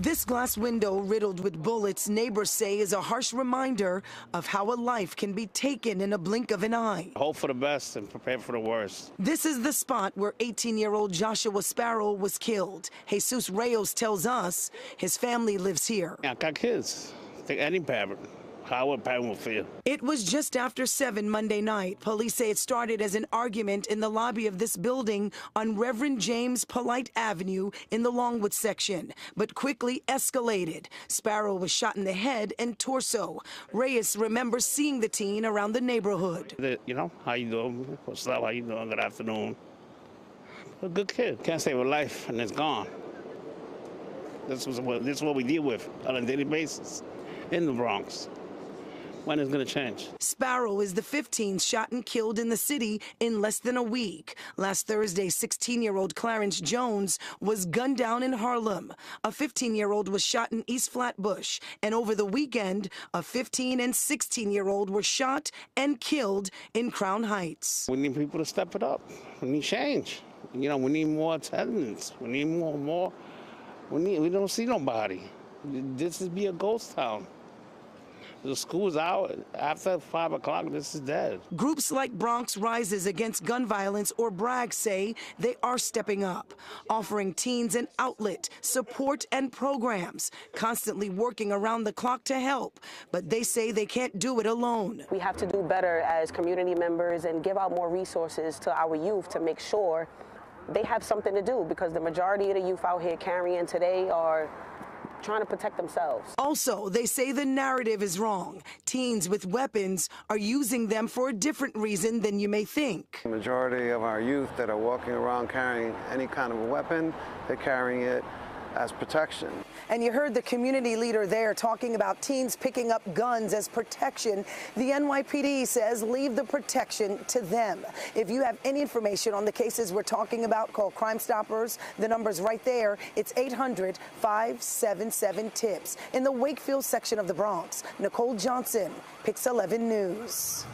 This glass window riddled with bullets, neighbors say is a harsh reminder of how a life can be taken in a blink of an eye. Hope for the best and prepare for the worst. This is the spot where 18-year-old Joshua Sparrow was killed. Jesus Reyes tells us his family lives here. I got kids. I think any parent. How a parent will feel. It was just after 7 Monday night. Police say it started as an argument in the lobby of this building on Reverend James Polite Avenue in the Longwood section, but quickly escalated. Sparrow was shot in the head and torso. Reyes remembers seeing the teen around the neighborhood. The- You know, how you doing? What's up? How you doing? Good afternoon. A good kid. Can't save a life and it's gone. This was what this is what we deal with on a daily basis in the Bronx. When is it gonna change? Sparrow is the 15th shot and killed in the city in less than a week. Last Thursday, 16 year old Clarence Jones was gunned down in Harlem. A 15 year old was shot in East Flatbush. And over the weekend, a 15 and 16 year old were shot and killed in Crown Heights. We need people to step it up. We need change. You know, we need more attendance. We need more, more. We need. We don't see nobody. This is be a ghost town. The school's out after five o'clock. This is dead. Groups like Bronx Rises Against Gun Violence or BRAG say they are stepping up, offering teens an outlet, support, and programs, constantly working around the clock to help. But they say they can't do it alone. We have to do better as community members and give out more resources to our youth to make sure they have something to do because the majority of the youth out here carrying today are trying to protect themselves. Also, they say the narrative is wrong. Teens with weapons are using them for a different reason than you may think. The majority of our youth that are walking around carrying any kind of a weapon, they're carrying it as protection. And you heard the community leader there talking about teens picking up guns as protection. The NYPD says leave the protection to them. If you have any information on the cases we're talking about, call Crime Stoppers. The number's right there. It's 800 577 TIPS. In the Wakefield section of the Bronx, Nicole Johnson, Pix 11 News.